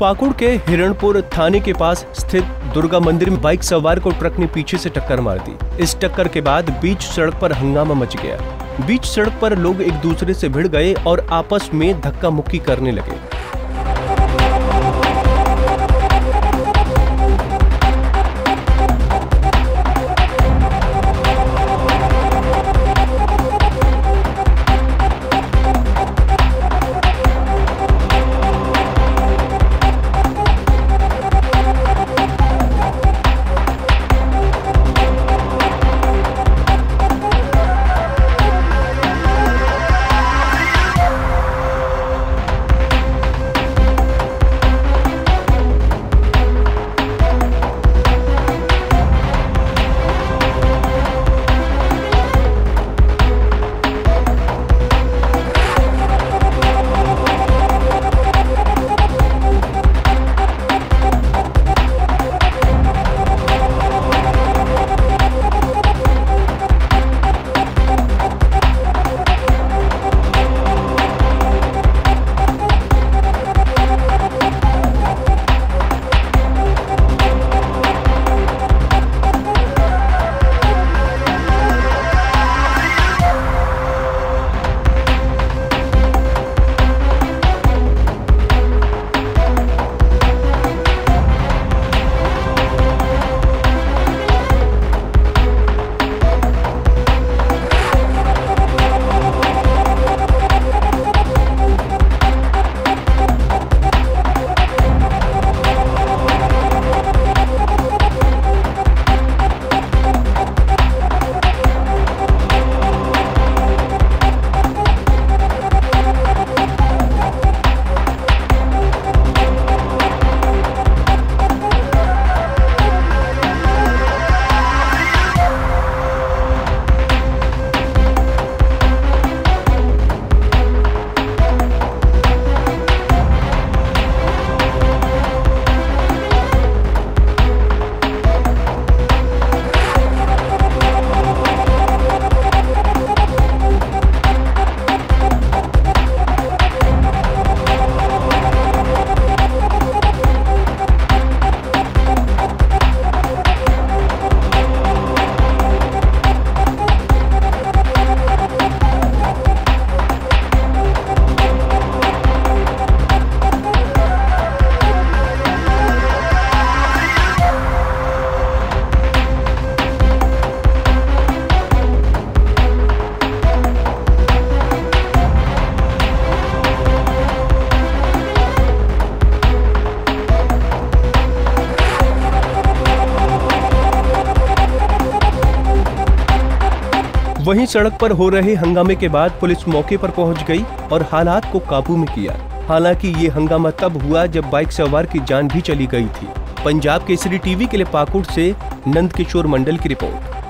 पाकुड़ के हिरणपुर थाने के पास स्थित दुर्गा मंदिर में बाइक सवार को ट्रक ने पीछे से टक्कर मार दी। इस टक्कर के बाद बीच सड़क पर हंगामा मच गया। बीच सड़क पर लोग एक दूसरे से भिड़ गए और आपस में धक्का मुक्की करने लगे। वहीं सड़क पर हो रहे हंगामे के बाद पुलिस मौके पर पहुँच गई और हालात को काबू में किया। हालाँकि ये हंगामा तब हुआ जब बाइक सवार की जान भी चली गई थी। पंजाब केसरी टीवी के लिए पाकुड़ से नंद किशोर मंडल की रिपोर्ट।